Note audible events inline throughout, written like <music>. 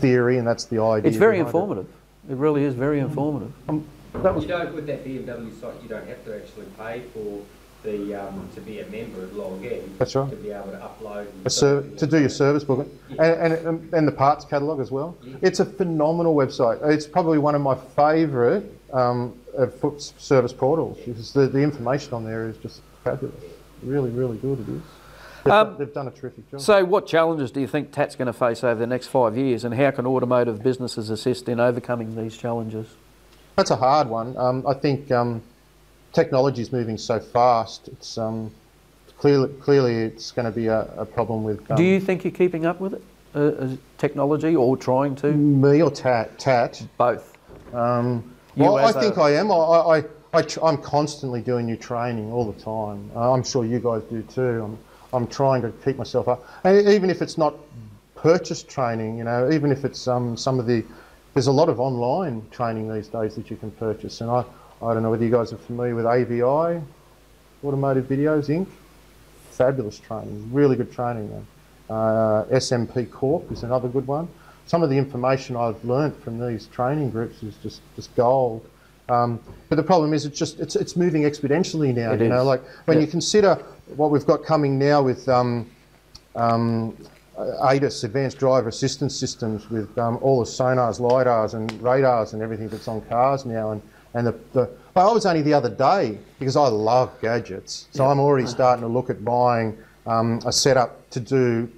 theory and that's the idea. It's very behind it. informative. It really is very informative. That was You don't, with that BMW site, you don't have to actually pay for the, um, to be a member and log in. That's right. To be able to upload. and a ser- to do your service book and, and, and the parts catalogue as well. It's a phenomenal website. It's probably one of my favourite um, foot service portals because the, the information on there is just fabulous. Really, really good it is. They've, Um, done, they've done a terrific job. So, what challenges do you think TAT's going to face over the next five years, and how can automotive businesses assist in overcoming these challenges? That's a hard one. Um, I think um, technology is moving so fast. It's um, clearly, clearly it's going to be a, a problem with um, do you think you're keeping up with it, uh, technology, or trying to? me or Tat. Tat. Both. Um, well, I think I am. I, I, I, tr- I'm constantly doing new training all the time. Uh, I'm sure you guys do too. I'm, I'm trying to keep myself up. And even if it's not purchase training, you know, even if it's um, some of the, there's a lot of online training these days that you can purchase. And I, I don't know whether you guys are familiar with AVI, Automotive Videos Inc. Fabulous training, really good training. Uh, SMP Corp is another good one. Some of the information I've learned from these training groups is just, just gold. Um, but the problem is, it's just it's, it's moving exponentially now. It you know, like when Yeah. you consider what we've got coming now with um, um, ADAS, Advanced Driver Assistance Systems, with um, all the sonars, lidars, and radars, and everything that's on cars now, and and the, the I was only the other day because I love gadgets, so I'm already starting to look at buying um, a setup to do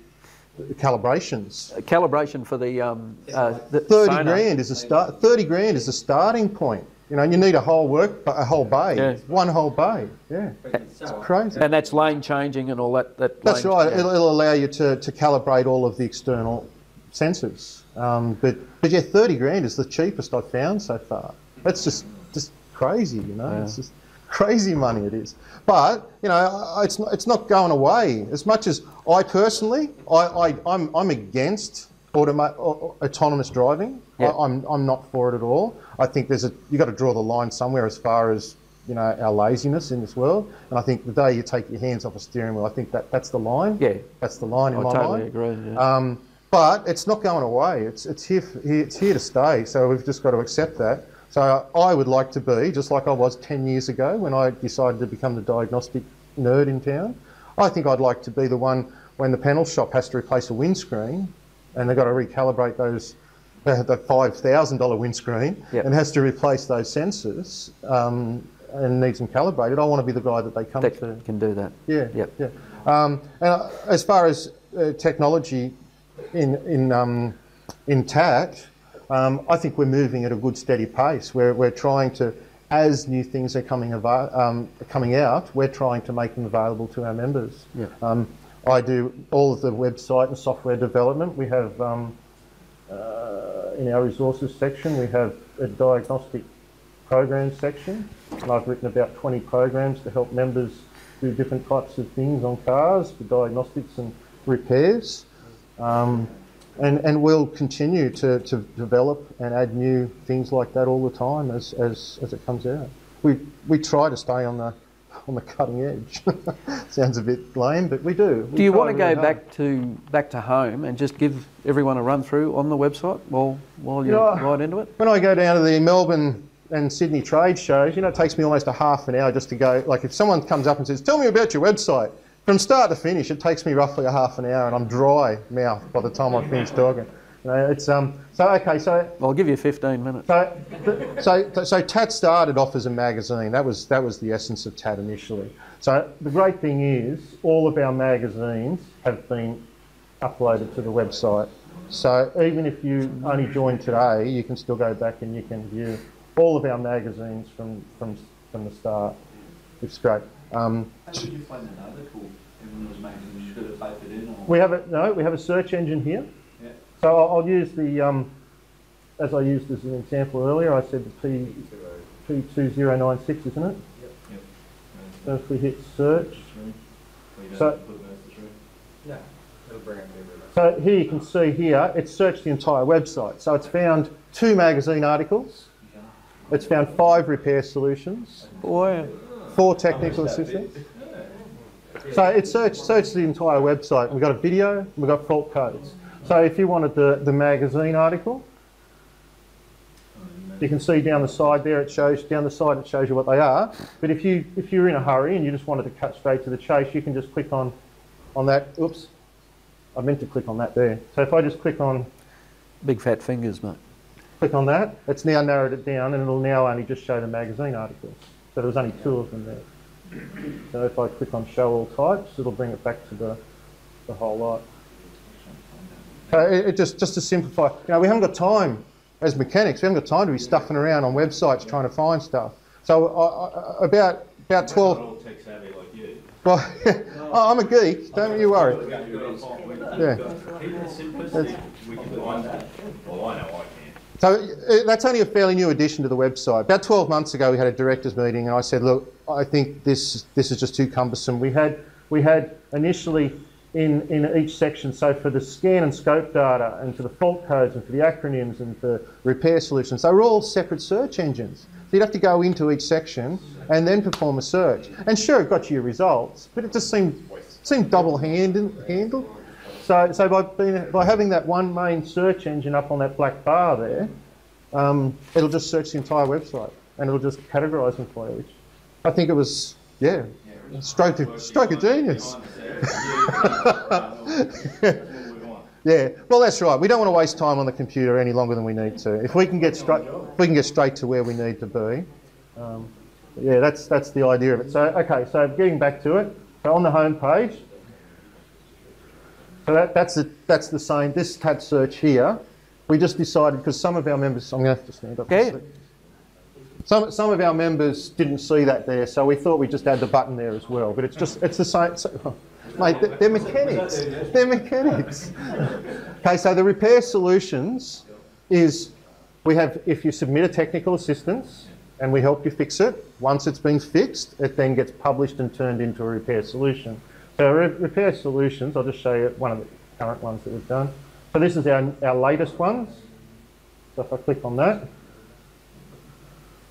calibrations. Calibration for the, um, uh, the 30 sonar. grand is a start. 30 grand is a starting point. You know, you need a whole work, a whole bay, Yeah. one whole bay. Yeah, it's crazy. And that's lane changing and all that. that That's right. yeah. It'll, it'll allow you to, to calibrate all of the external sensors. Um, but but yeah, 30 grand is the cheapest I've found so far. That's just just crazy, you know. It's just crazy money it is. But you know, it's not, it's not going away. As much as I personally, I, I I'm I'm against automa- autonomous driving. Yeah. I, I'm I'm not for it at all. I think there's a you got to draw the line somewhere as far as you know our laziness in this world. And I think the day you take your hands off a steering wheel, I think that that's the line. Yeah. that's the line in I my totally mind. agree. Yeah. Um, but it's not going away. It's it's here, here it's here to stay. So we've just got to accept that. So I would like to be just like I was 10 years ago when I decided to become the diagnostic nerd in town. I think I'd like to be the one when the panel shop has to replace a windscreen and they've got to recalibrate those uh, the $5,000 windscreen Yep. and has to replace those sensors um, and needs them calibrated. I want to be the guy that they come that to. can do that. Yeah, Yep. yeah. Um, and uh, as far as uh, technology in in um, in TAT, um, I think we're moving at a good steady pace. We're we're trying to, as new things are coming um, coming out, we're trying to make them available to our members. Yeah. I do all of the website and software development. We have um, uh, in our resources section, we have a diagnostic programs section. And I've written about 20 programs to help members do different types of things on cars for diagnostics and repairs. Um, and, and we'll continue to, to develop and add new things like that all the time as, as, as it comes out. We, we try to stay on the, <laughs> on the cutting edge. <laughs> Sounds a bit lame, but we do. We Do you want to really go hard. back to back to home and just give everyone a run through on the website while while you're Yeah. right into it? When I go down to the Melbourne and Sydney trade shows, you know, it takes me almost a half an hour just to go. Like, if someone comes up and says, "Tell me about your website," from start to finish, it takes me roughly a half an hour, and I'm dry mouth by the time I finish talking. You know, it's um. So okay, so I'll give you 15 minutes. so, so, so TAT started off as a magazine. That was that was the essence of TAT initially. So the great thing is, all of our magazines have been uploaded to the website. So even if you only joined today, you can still go back and you can view all of our magazines from from from the start. It's great. Um, How did you find an article everyone was making? You just got to type it in or? we have a no, we have a search engine here. Yeah. So I'll, I'll use the um, as I used as an example earlier. I said the P P two zero nine six, isn't it? Yep. So if we hit search, So- No, it'll bring up everything. so here you can see here, it's searched the entire website. So it's found two magazine articles, it's found five repair solutions, Boy, four technical assistance. So it searched, searched the entire website. We've got a video, we've got fault codes. So if you wanted the, the magazine article, you can see down the side there it shows down the side it shows you what they are. But if you if you're in a hurry and you just wanted to cut straight to the chase, you can just click on on that. Oops, I meant to click on that there. So if I just click on Big fat fingers, mate. click on that, it's now narrowed it down and it'll now only just show the magazine articles. So there was only two of them there. So if I click on show all types, it'll bring it back to the, the whole lot. So it, it just, just to simplify, you know, we haven't got time as mechanics, we haven't got time to be stuffing around on websites trying to find stuff. So I, I, about, about 12, all tech savvy like you. well, <laughs> I'm a geek, don't you worry. Yeah. Simplicity. We can find that. Well, I know I can. So uh, that's only a fairly new addition to the website. About 12 months ago, we had a directors meeting, and I said, "Look, I think this this is just too cumbersome." We had we had initially in in each section, so for the scan and scope data, and for the fault codes, and for the acronyms, and for repair solutions, they were all separate search engines. So you'd have to go into each section and then perform a search. And sure, it got you your results, but it just seemed seemed double-handed handled. So, so by, being, by having that one main search engine up on that black bar there, um, it'll just search the entire website and it'll just categorise them for you. Which I think it was, yeah, stroke of, stroke of genius. <laughs> Yeah, well that's right. We don't want to waste time on the computer any longer than we need to. If we can get straight, we can get straight to where we need to be. Um, yeah, that's that's the idea of it. So okay, so getting back to it. So on the home page, so that, that's, the, that's the same, this tab search here, we just decided, because some of our members, I'm going to have to stand up. Okay. Some, some of our members didn't see that there, so we thought we'd just add the button there as well, but it's just, it's the same, so, oh, mate, they're, they're mechanics, they're mechanics. Okay, so the repair solutions is, we have, if you submit a technical assistance and we help you fix it, once it's been fixed, it then gets published and turned into a repair solution. So re- repair solutions, I'll just show you one of the current ones that we've done. So this is our, our latest ones. So if I click on that,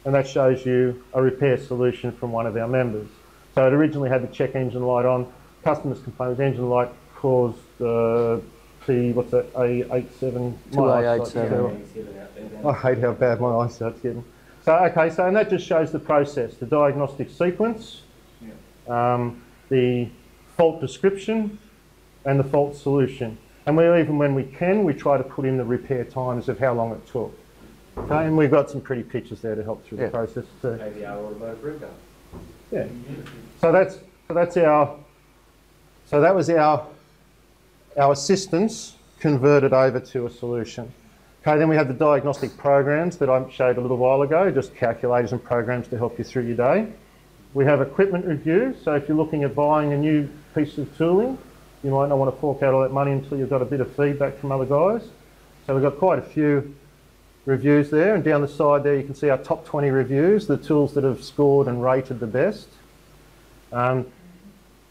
and that shows you a repair solution from one of our members. So it originally had the check engine light on. Customers complained the engine light caused uh, P, what's that, A87? my 2A87. eyesight's terrible. Seven out there, then. I hate how bad my eyesight's getting. So, okay, so and that just shows the process, the diagnostic sequence, um, the fault description, and the fault solution. And we even when we can, we try to put in the repair times of how long it took. Okay, and we've got some pretty pictures there to help through Yeah. the process too. Maybe our automotive repair. Yeah. So that's so that's our so that was our our assistance converted over to a solution. Okay, then we have the diagnostic programs that I showed a little while ago, just calculators and programs to help you through your day. We have equipment review, so if you're looking at buying a new piece of tooling, you might not want to fork out all that money until you've got a bit of feedback from other guys. So we've got quite a few reviews there, and down the side there you can see our top 20 reviews, the tools that have scored and rated the best. Um,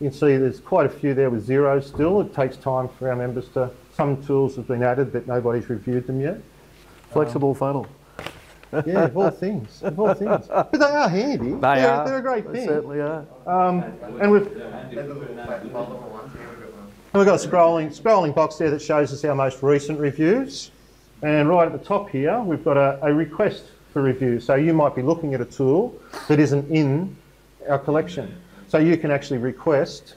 you can see there's quite a few there with zeros still. It takes time for our members to. Some tools have been added, but nobody's reviewed them yet. Flexible funnel. Yeah, of all things, of all things. <laughs> But they are handy. They they're, are. They're a great They thing. certainly are. Um, and we've and we've got a scrolling scrolling box there that shows us our most recent reviews. And right at the top here, we've got a, a request for review. So you might be looking at a tool that isn't in our collection. So you can actually request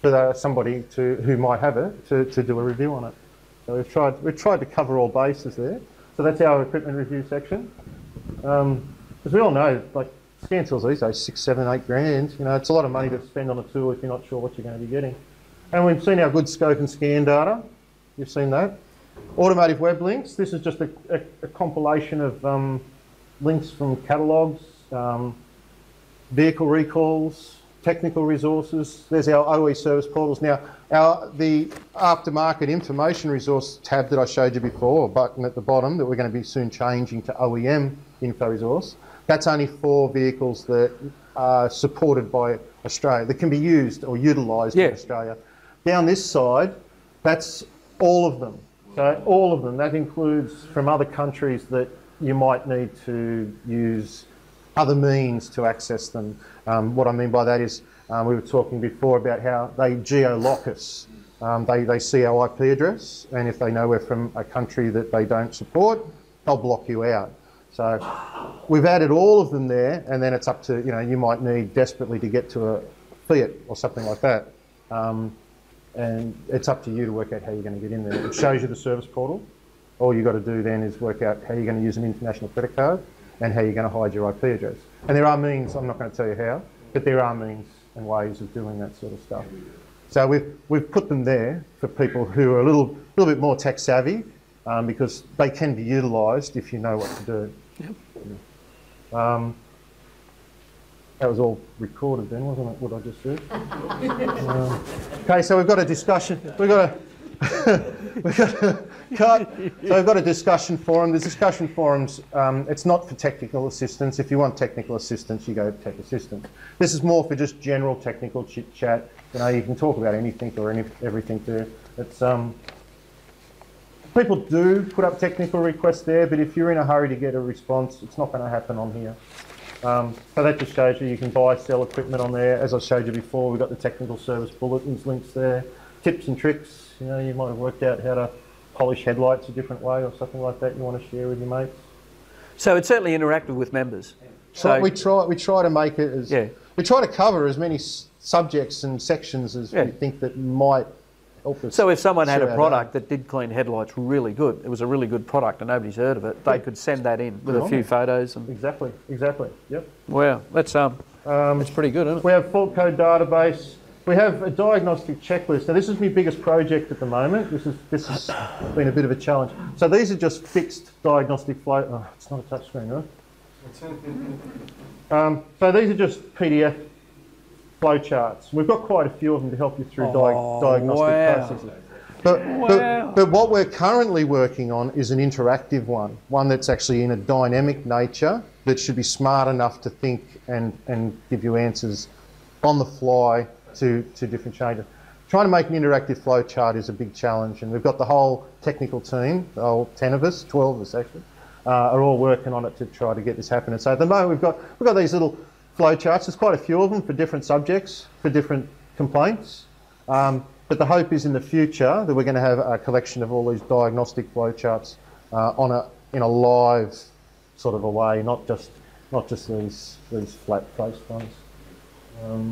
for somebody to, who might have it to, to do a review on it. So we've tried, we've tried to cover all bases there. So that's our equipment review section. Um, as we all know, like scan tools these days, six, seven, eight grand. You know, it's a lot of money to spend on a tool if you're not sure what you're going to be getting. And we've seen our good scope and scan data. You've seen that. Automotive web links. This is just a, a, a compilation of um, links from catalogues, um, vehicle recalls, technical resources. There's our OE service portals. Now, our the aftermarket information resource tab that I showed you before, or button at the bottom that we're going to be soon changing to OEM info resource. That's only for vehicles that are supported by Australia, that can be used or utilised Yeah. in Australia. Down this side, that's all of them. So all of them. That includes from other countries that you might need to use other means to access them. Um, what I mean by that is um, we were talking before about how they geolock us. Um, they, they see our IP address, and if they know we're from a country that they don't support, they'll block you out. So we've added all of them there, and then it's up to, you know, you might need desperately to get to a Fiat or something like that. Um, and it's up to you to work out how you're going to get in there. It shows you the service portal. All you've got to do then is work out how you're going to use an international credit card and how you're going to hide your IP address. And there are means, I'm not going to tell you how, but there are means and ways of doing that sort of stuff. So we've, we've put them there for people who are a little, little bit more tech savvy um, because they can be utilised if you know what to do. Um, that was all recorded then, wasn't it, what I just said? <laughs> Um, okay, so we've got a discussion. We've got a, <laughs> we've got a cut. So we've got a discussion forum. The discussion forums, um, it's not for technical assistance. If you want technical assistance, you go to tech assistance. This is more for just general technical chit chat. You know, you can talk about anything or any, everything there. It's um, people do put up technical requests there, but if you're in a hurry to get a response, it's not going to happen on here. Um, so that just shows you you can buy, sell equipment on there. As I showed you before, we've got the technical service bulletins links there. Tips and tricks, you know, you might have worked out how to polish headlights a different way or something like that you want to share with your mates. So it's certainly interactive with members. So So we try, we try to make it as, Yeah. we try to cover as many s- subjects and sections as Yeah. we think that might help us. So if someone had a product that did clean headlights really good, it was a really good product and nobody's heard of it, they could send that in with Good a few you. photos and Exactly, exactly, yep. wow, that's um, Um, that's pretty good, isn't it? We have fault code database. We have a diagnostic checklist. Now, this is my biggest project at the moment. This is this has been a bit of a challenge. So these are just fixed diagnostic flow. Oh, it's not a touchscreen, right? Um, so these are just PDF flow charts. We've got quite a few of them to help you through di- Oh, diagnostic wow. processes. But, Wow. but, but what we're currently working on is an interactive one, one that's actually in a dynamic nature that should be smart enough to think and, and give you answers on the fly to, to different changes. Trying to make an interactive flow chart is a big challenge, and we've got the whole technical team, the whole 10 of us, 12 of us actually, uh, are all working on it to try to get this happening. So at the moment, we've got, we've got these little flow charts. There's quite a few of them for different subjects, for different complaints. Um, but the hope is in the future that we're going to have a collection of all these diagnostic flowcharts uh, on a, in a live sort of a way, not just, not just these, these flat faced ones. Um,